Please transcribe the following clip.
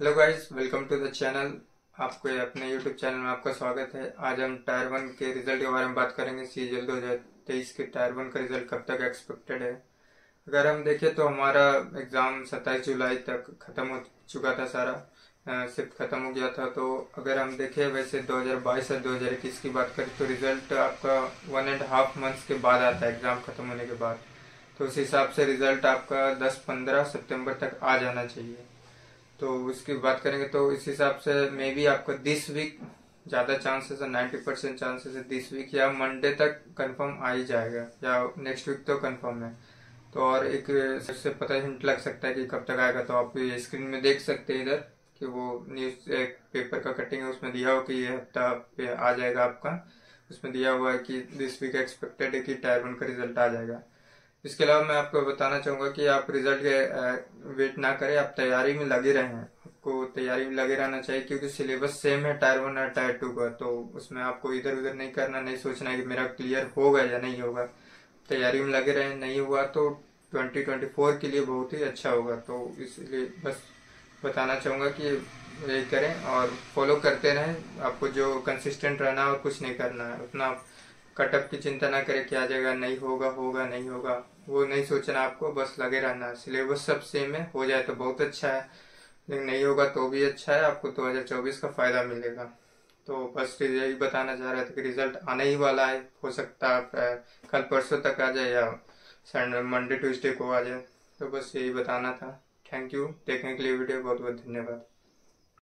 Hello guys welcome to the channel आपको अपने YouTube channel में आपका स्वागत है। आज हम टायर वन के रिज़ल्ट के बारे में बात करेंगे सी सीजल 2023 के टायर वन का रिज़ल्ट कब तक एक्सपेक्टेड है। अगर हम देखें तो हमारा एग्ज़ाम 27 जुलाई तक खत्म हो चुका था सारा सिर्फ़ खत्म हो गया था। तो अगर हम देखें, वैसे 2022 और 2021 की बात करें तो रिज़ल्ट आपका वन एंड हाफ़ मंथ्स के बाद आता है एग्ज़ाम खत्म होने के बाद। तो उस हिसाब से रिज़ल्ट आपका 10-15 सितंबर तक आ जाना चाहिए। तो उसकी बात करेंगे तो इस हिसाब से मे बी आपको दिस वीक ज़्यादा चांसेस है नाइन्टी परसेंट चांसेस है दिस वीक या मंडे तक कंफर्म आ ही जाएगा, या नेक्स्ट वीक तो कंफर्म है। तो और एक सबसे पता हिंट लग सकता है कि कब तक आएगा। तो आप स्क्रीन में देख सकते हैं इधर कि वो न्यूज़ एक पेपर का कटिंग है, उसमें दिया हो कि ये हफ़्ता पे आ जाएगा आपका। उसमें दिया हुआ है कि दिस वीक एक्सपेक्टेड है कि टायर वन का रिज़ल्ट आ जाएगा। इसके अलावा मैं आपको बताना चाहूँगा कि आप रिज़ल्ट के वेट ना करें, आप तैयारी में लगे रहें। आपको तैयारी में लगे रहना चाहिए क्योंकि सिलेबस सेम है टायर वन और टायर टू का। तो उसमें आपको इधर उधर नहीं करना, नहीं सोचना कि मेरा क्लियर होगा या नहीं होगा। तैयारी में लगे रहें, नहीं हुआ तो 2024 के लिए बहुत ही अच्छा होगा। तो इसलिए बस बताना चाहूँगा कि यही करें और फॉलो करते रहें। आपको जो कंसिस्टेंट रहना और कुछ नहीं करना है, उतना कटअप की चिंता ना करें क्या जगह नहीं होगा होगा, नहीं होगा। वो नहीं सोचना आपको, बस लगे रहना। सिलेबस सब सेम है, हो जाए तो बहुत अच्छा है। लेकिन नहीं होगा तो भी अच्छा है, आपको 2024 का फ़ायदा मिलेगा। तो बस यही बताना चाह रहे थे कि रिज़ल्ट आने ही वाला है, हो सकता है कल परसों तक आ जाए या संडे मंडे ट्यूसडे को आ जाए। तो बस यही बताना था। थैंक यू देखने के लिए वीडियो बहुत बहुत धन्यवाद।